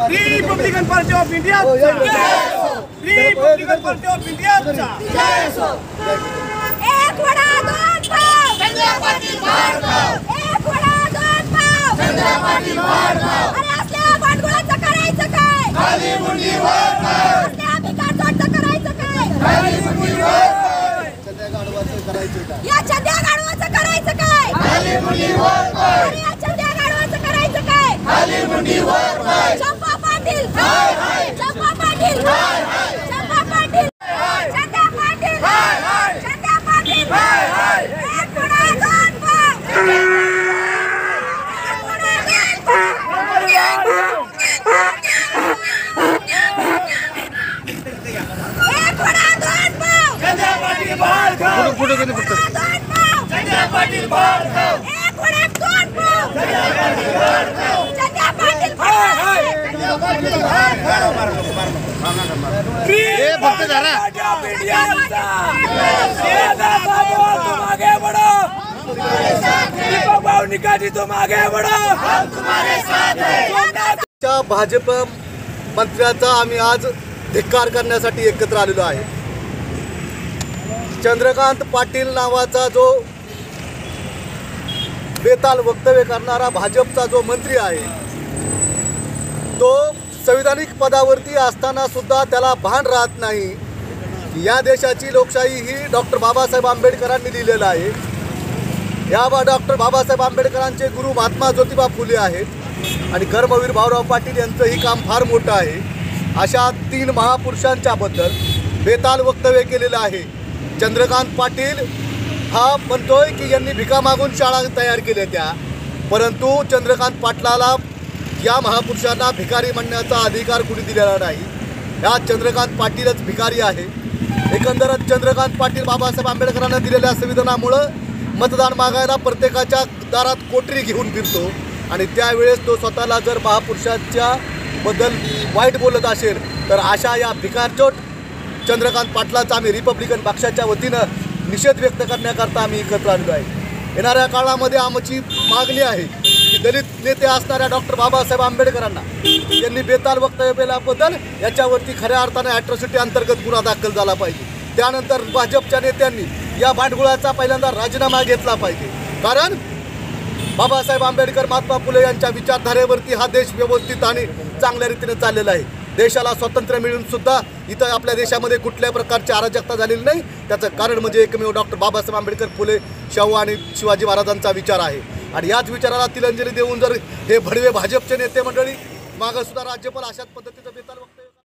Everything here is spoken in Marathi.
Republican Party of India Republican Party of India एक वडा दोन पाव चंद्रपाटी भाडगाव एक वडा दोन पाव भाडगाव अरे असल्या करायचं काय खाली मुंडी वर असल्या करायचं काय खाली मुंडी या चंद्या गाढवाचं करायचं काय खाली मुंडी वर अरे या चंद्या गाढवाचं करायचं काय खाली मुंडी वर पाटील हाय हाय चंपा पाटील हाय हाय चंपा पाटील चंद्या पाटील हाय हाय चंद्या पाटील हाय हाय एक पुढे दोन पाव एक पुढे दोन पाव एक पुढे दोन पाव चंद्रपाटी भाडगाव पुढे गेले फक्त दोन पाव चंद्रपाटी भाडगाव एक वड्यात दोन पाव चंद्या पाटील फक्त धरा भाजप मंत्र्याचा आम्ही आज धिक्कार करण्यासाठी एकत्र आलेलो आहे. चंद्रकांत पाटील नावाचा जो बेताल वक्तव्य करणारा भाजपचा जो मंत्री आहे तो संविधानिक पदावरती असताना सुद्धा त्याला भान राहत नाही. या देशाची लोकशाही ही डॉक्टर बाबासाहेब आंबेडकरांनी दिलेलं आहे. या बा डॉक्टर बाबासाहेब आंबेडकरांचे गुरु महात्मा ज्योतिबा फुले आहेत आणि कर्मवीर भाऊराव पाटील यांचंही काम फार मोठं आहे. अशा तीन महापुरुषांच्याबद्दल बेताल वक्तव्य केलेलं आहे. चंद्रकांत पाटील हा म्हणतोय की यांनी भिका मागून शाळा तयार केल्या त्या. परंतु चंद्रकांत पाटलाला या महापुरुषांना भिकारी म्हणण्याचा अधिकार कुणी दिलेला नाही. या चंद्रकांत पाटीलच भिकारी आहे. एकंदरच चंद्रकांत पाटील बाबासाहेब आंबेडकरांना दिलेल्या संविधानामुळं मतदान मागायला प्रत्येकाच्या दारात कोटरी घेऊन फिरतो आणि त्यावेळेस तो स्वतःला जर महापुरुषांच्या बद्दल वाईट बोलत असेल तर अशा या भिकारचोट चंद्रकांत पाटलाचा आम्ही रिपब्लिकन पक्षाच्या वतीनं निषेध व्यक्त करण्याकरता आम्ही एकत्र आणलो आहे. येणाऱ्या काळामध्ये आमची मागणी आहे दलित नेते असणाऱ्या डॉक्टर बाबासाहेब आंबेडकरांना यांनी बेताल वक्तव्य केल्याबद्दल याच्यावरती खऱ्या अर्थाने ॲट्रॉसिटी अंतर्गत गुन्हा दाखल झाला पाहिजे. त्यानंतर भाजपच्या नेत्यांनी या भांडगुळाचा पहिल्यांदा राजीनामा घेतला पाहिजे. कारण बाबासाहेब आंबेडकर महात्मा फुले यांच्या विचारधारेवरती हा देश व्यवस्थित आणि चांगल्या रीतीने चाललेला आहे. देशाला स्वातंत्र्य मिळून सुद्धा इथं आपल्या देशामध्ये कुठल्या प्रकारची अराजकता झालेली नाही. त्याचं कारण म्हणजे एकमेव डॉक्टर बाबासाहेब आंबेडकर फुले शाहू आणि शिवाजी महाराजांचा विचार आहे. आणि याच विचाराला तिलांजली देऊन जर हे भडवे भाजपचे नेते मंडळी मागं सुद्धा राज्यपाल अशाच पद्धतीचं बेताल